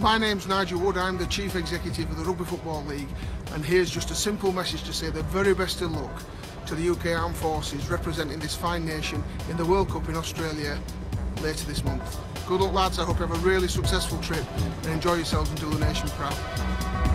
My name's Nigel Wood, I'm the Chief Executive of the Rugby Football League and here's just a simple message to say the very best of luck to the UK Armed Forces representing this fine nation in the World Cup in Australia later this month. Good luck lads, I hope you have a really successful trip and enjoy yourselves and do the nation proud.